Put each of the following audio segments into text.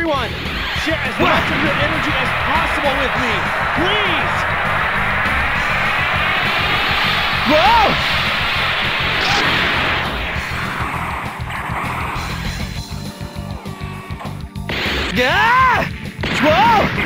Everyone, share as much of your energy as possible with me. Please! Whoa! Whoa! Whoa!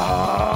Ah!